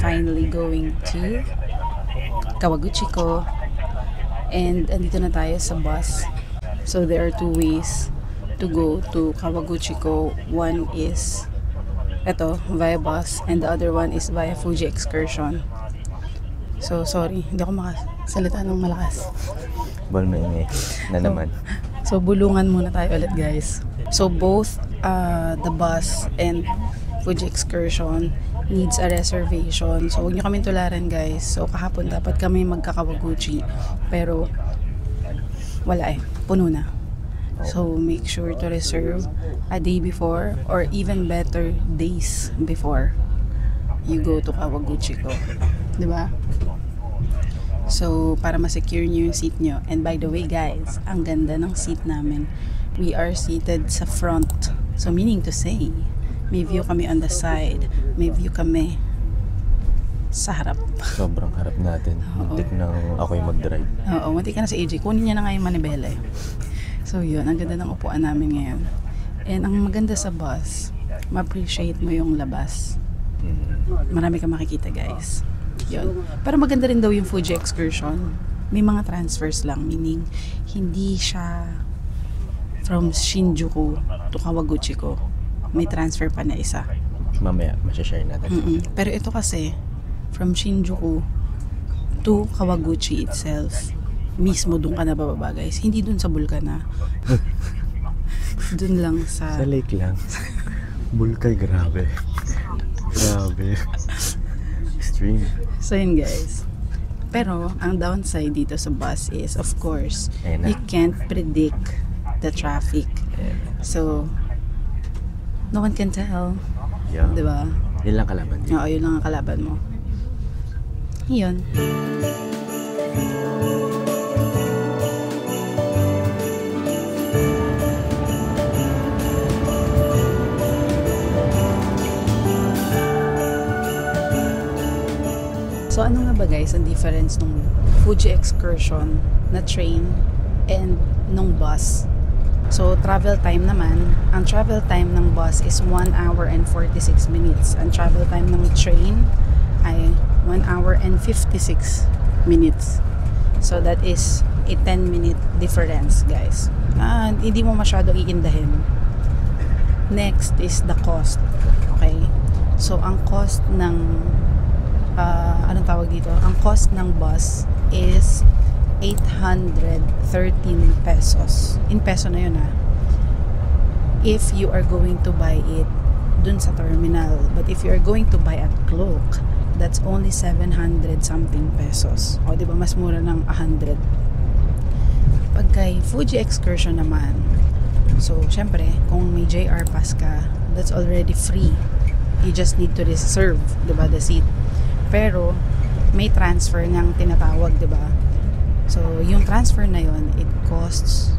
finally going to Kawaguchiko. And andito na tayo sa bus. So, there are two ways to go to Kawaguchiko. One is eto, via bus. And the other one is via Fuji Excursion. So, sorry. Hindi ako makasalita ng malakas. Bal maingay na naman. So, bulungan muna tayo ulit, guys. So, both uh, the bus and Fuji Excursion needs a reservation. So, huwag nyo kami tularan, guys. So, kahapon dapat kami magkakawaguchi. Pero, wala eh. Puno na. So, make sure to reserve a day before or even better, days before you go to Kawaguchi ko. ba? So, para ma-secure nyo yung seat nyo. And by the way, guys, ang ganda ng seat namin. We are seated sa front. So, meaning to say, may view kami on the side. May view kami sa harap. Sobrang harap natin. Muntik nang ako yung mag-drive. Oo, munti ka na sa AJ. Kunin niya na nga yung manibela eh. So, yun. Ang ganda ng upuan namin ngayon. And ang maganda sa bus, ma-appreciate mo yung labas. Mm. Marami kang makikita, guys. Yun. Pero maganda rin daw yung Fuji excursion. May mga transfers lang, meaning hindi siya from Shinjuku to Kawaguchiko. May transfer pa na isa. Mamaya, masashare natin. Mm-mm. Pero ito kasi, from Shinjuku to Kawaguchi itself, mismo doon ka na bababa guys. Hindi doon sa Bulkana. doon lang sa... Sa lake lang. Bulkay, grabe. Grabe. Extreme. So yun guys. Pero, ang downside dito sa bus is, of course, you can't predict the traffic. So, no one can tell. Yeah. Di ba? Yun lang kalaban dito. Oo, yun lang ang kalaban mo. Yun. So ano nga ba guys ang difference nung Fuji Excursion na train and nung bus? So travel time naman, ang travel time ng bus is 1 hour and 46 minutes. Ang travel time ng train ay 1 hour and 56 minutes. So that is a 10 minute difference guys. Ah, hindi mo masyado iindahin. Next is the cost. Okay? So ang cost ng uh, anong tawag dito? Ang cost ng bus is 813 pesos. In peso na yun ha. If you are going to buy it dun sa terminal. But if you are going to buy at Cloak, that's only 700 something pesos. O, di ba? Mas mura ng 100. Pag kay Fuji Excursion naman, so, syempre, kung may JR pass ka, that's already free. You just need to reserve, di ba, the seat. Pero, may transfer niyang tinatawag, di ba? So, yung transfer na yon it costs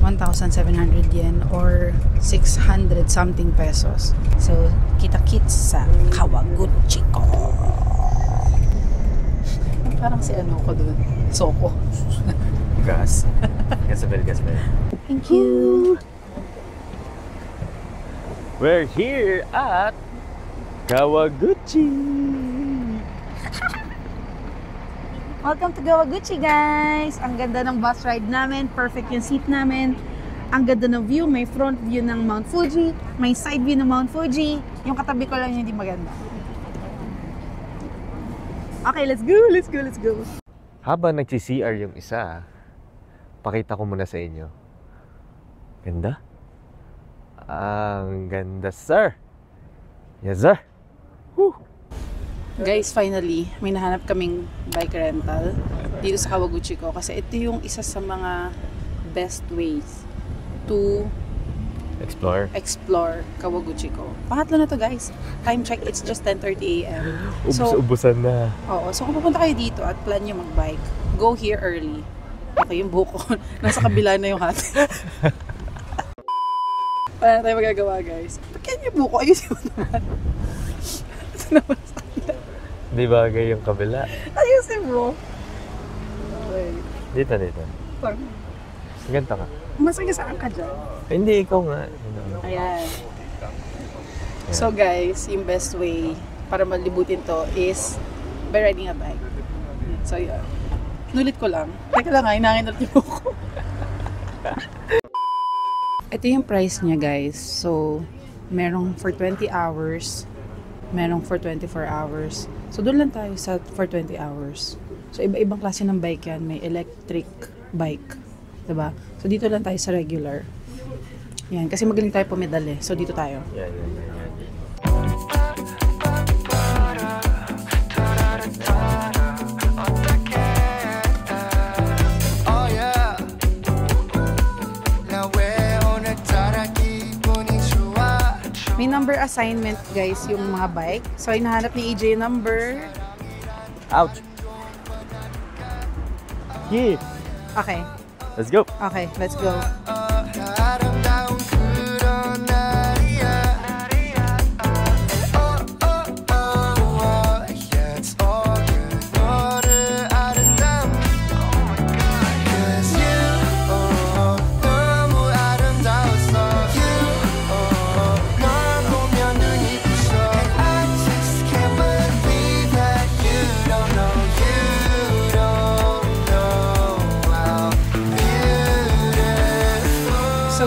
1,700 yen or 600 something pesos. So, kita-kits sa Kawaguchi ko. Parang si ano ko dun. Soko. Gas. Gasabel, gasabel. Thank you. We're here at Kawaguchi. Welcome to Kawaguchi guys! Ang ganda ng bus ride namin. Perfect yung seat namin. Ang ganda ng view. May front view ng Mount Fuji. May side view ng Mount Fuji. Yung katabi ko lang yung hindi maganda. Okay, let's go! Let's go! Let's go! Habang nagsi-CR yung isa, pakita ko muna sa inyo. Ganda? Ang ganda, sir! Yes, sir! Guys, finally, may nahanap kaming bike rental dito sa Kawaguchi ko kasi ito yung isa sa mga best ways to Explore. explore Kawaguchi ko. Pangatlo na to guys. Time check, it's just 10.30 a.m. So, Ubus-ubusan na. Oo. So, kung pupunta kayo dito at plan nyo mag-bike, go here early. Okay, yung buhok ko. Nasa kabila na yung hati. Wala na tayo magagawa, guys. Kaya yung buhok ko? Ayusin mo naman. Ito naman sa Di bagay yung kabila. Ayusin mo. Okay. Dito, dito. Parang, Ganto ka. Masaya saan ka dyan? Hindi, ikaw nga. Ayan. So guys, yung best way para malibutin to is by riding a bike. So yun. Nulit ko lang. Teka lang nga, inangin ulit yung buko. Ito yung price niya guys. So, merong for 20 hours, merong for 24 hours. So, doon lang tayo sa for 20 hours. So, iba-ibang klase ng bike yan. May electric bike. ba? So, dito lang tayo sa regular. Yan, kasi magaling tayo pumedal eh. So, dito tayo. Yan, yan. yan. Number assignment guys yung mga bike. So, hinahanap ni AJ yung number. Ouch! Yeah! Okay. Let's go! Okay, let's go.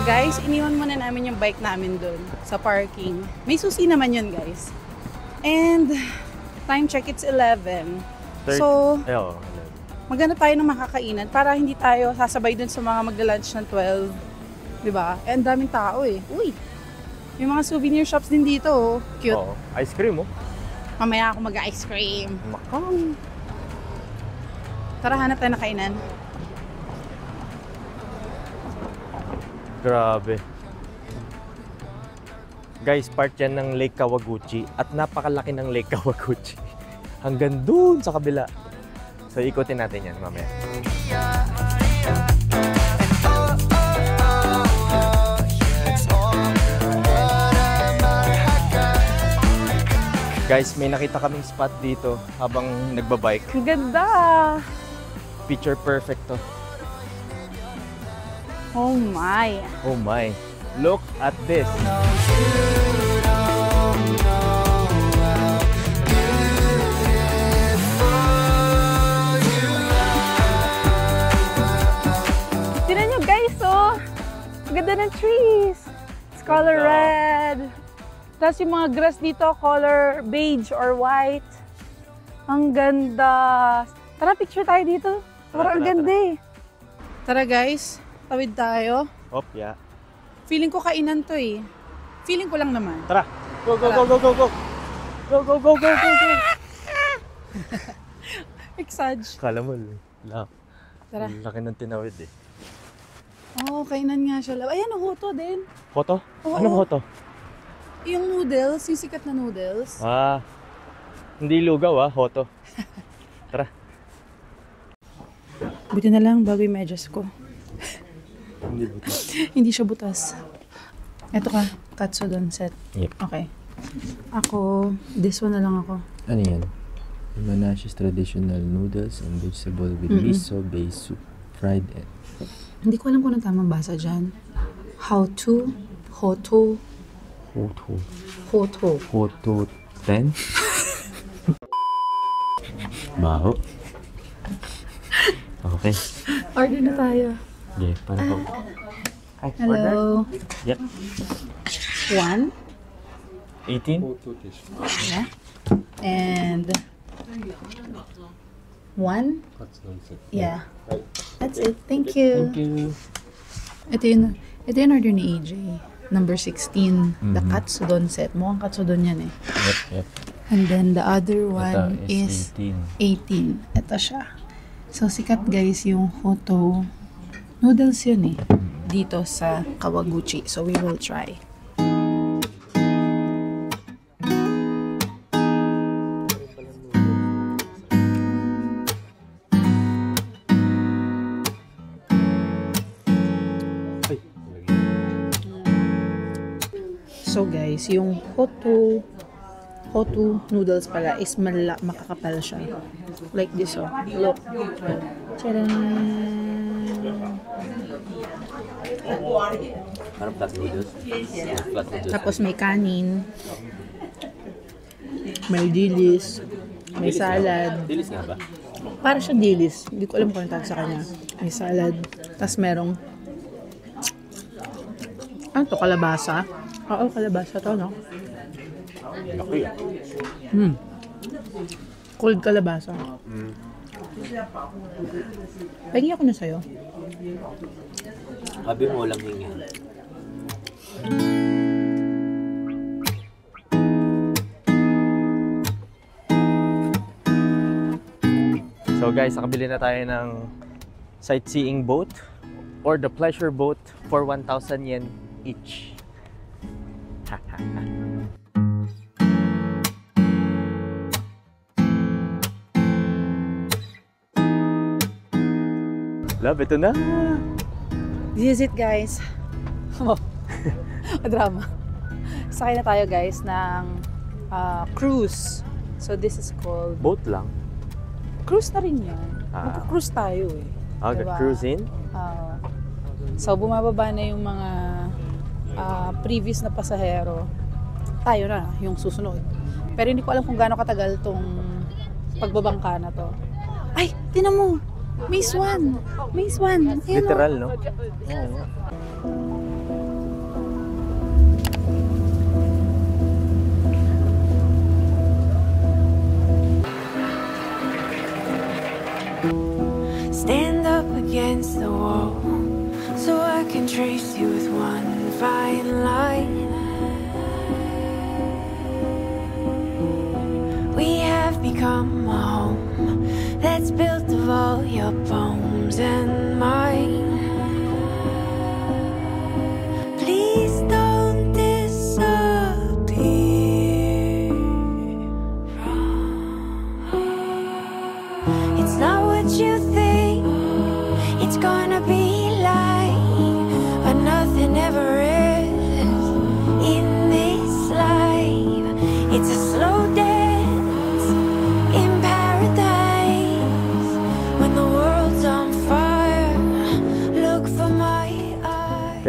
So guys, iniwan muna namin yung bike namin doon sa parking. May susi naman yun guys. And time check, it's 11. Third- So, Ay, oo. maghanap tayo ng makakainan para hindi tayo sasabay dun sa mga magla-lunch ng 12. 'Di ba? Eh, ang daming tao eh. Uy! May mga souvenir shops din dito oh. Cute. Oo. Ice cream, oh. Mamaya ako mag-ice cream. Makang. Tara, hanap tayo ng kainan. Grabe. Guys, part yan ng Lake Kawaguchi at napakalaki ng Lake Kawaguchi. Hanggang dun sa kabila. So, ikutin natin yan mamaya. Guys, may nakita kaming spot dito habang nagbabike. Ang ganda! Picture perfect to. Oh my! Oh my. Look at this. Tignan nyo guys, oh! Ganda ng trees! It's color Ganda. red. Tapos yung mga grass dito, color beige or white. Ang ganda! Tara, picture tayo dito. Parang ang ganda eh. Tara guys, tawid tayo. Yeah. Feeling ko kainan to eh. Feeling ko lang naman. Tara. Go, go, go, go, go, go. Go, go, go, go, go, go. Exage. Kala mo, la. Tara. Laki ng tinawid eh. Oo, oh, kainan nga siya. Ayan, hoto din. Hoto? Oo. Anong hoto? Yung noodles, yung sikat na noodles. Ah, hindi lugaw ah, hoto. Tara. Buti na lang bago yung medyas ko. Hindi buti. Hindi siya butas. Ito ka, katsudon set. Yep. Okay. Ako, this one na lang ako. Ano yan? Manash's traditional noodles and vegetable with Mm-mm. miso based soup. Fried egg. Hindi ko alam kung anong tamang basa dyan. How to, hoto, Hoto. hoto. Hoto 10? Baho. Okay. Order na tayo. Yeah, para ko. Hi, order. Hello. Yep. One. 18? Yeah. And one. Yeah. That's it. Thank you. Thank you. Ito yung, ito yung order ni AJ. Number 16. The Mhm. katsudon set. Mukhang katsudon yan eh. Yep, yep. And then the other Ito one is is 18. 18. Ito siya. So, sikat guys yung Hoto noodles yun eh. Dito sa Kawaguchi. So, we will try. So guys, yung Hoto Hoto noodles pala is mala, makakapal siya. Like this oh. Look. Tcharan! Parang flat noodles. Flat noodles. Tapos may kanin. May dilis. May salad. Dilis nga ba? Para siya dilis. Hindi ko alam kung ano tawag sa kanya. May salad. Tapos merong... Ano to? Kalabasa? Oo, kalabasa to, no? Laki ah. Hmm. Cold kalabasa. Mm. Pahingi ako na sa'yo. Sabi mo walang hinga. So guys, nakabili na tayo ng sightseeing boat or the pleasure boat for 1,000 yen each. Love, ito na! This is it, guys. Oh, drama. Sakay na tayo, guys, ng ah, cruise. So, this is called... Boat lang. Cruise na rin yan. Ah. Mag-cruise tayo eh. Ah, Diba? cruise in? Ah, so, bumababa na yung mga ah, previous na pasahero. Tayo na, yung susunod. Pero hindi ko alam kung gaano katagal tong pagbabangka na to. Ay, tinan mo! May swan! May swan! Ayan. Literal, no? Stand up against the wall so I can trace you with one fine line. We have become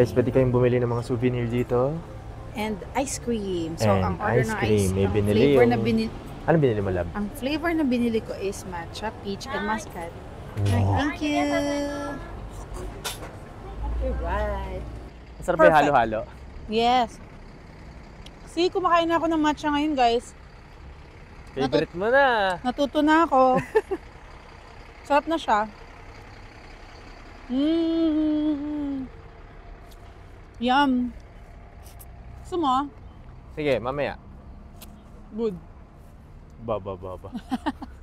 Guys, pwede kayong bumili ng mga souvenir dito. And ice cream. So, And ang order ice ng cream. May binili flavor na yung- binili, Ano binili mo, love? ang flavor na binili ko is matcha, peach, and muscat. Wow. Thank you! Alright. Masarap yung Perfect. halo-halo? Yes. See, kumakain na ako ng matcha ngayon, guys. Favorite mo na. Natuto na ako. Sarap na siya. Mmm. Yum. Gusto mo? Sige, mamaya. Good. Baba, baba. Akaliwa dyan.1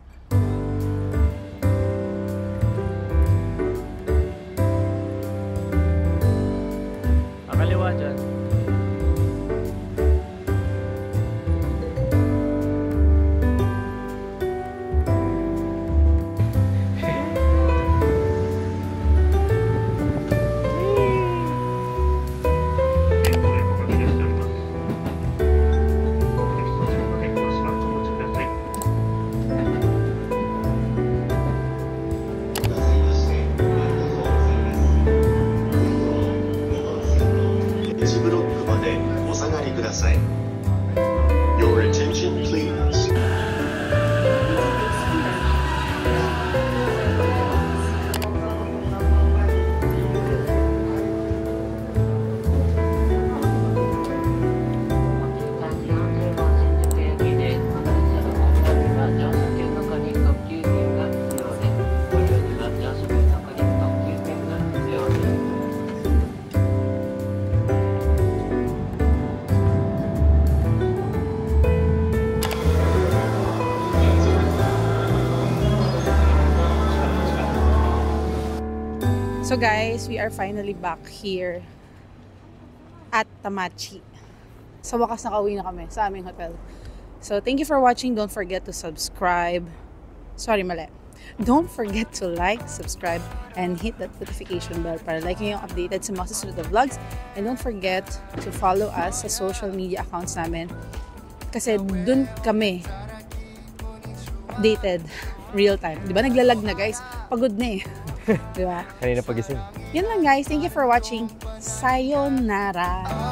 guys, we are finally back here at Tamachi. Sa wakas nakauwi na kami sa aming hotel. So thank you for watching. Don't forget to subscribe. Sorry, mali. Don't forget to like, subscribe, and hit that notification bell para like nyo yung updated sa mga susunod na vlogs. And don't forget to follow us sa social media accounts namin. Kasi dun kami updated real time. Di ba naglalag na guys? Pagod na eh. Di ba? Kanina pagising. Yun lang guys. Thank you for watching. Sayonara.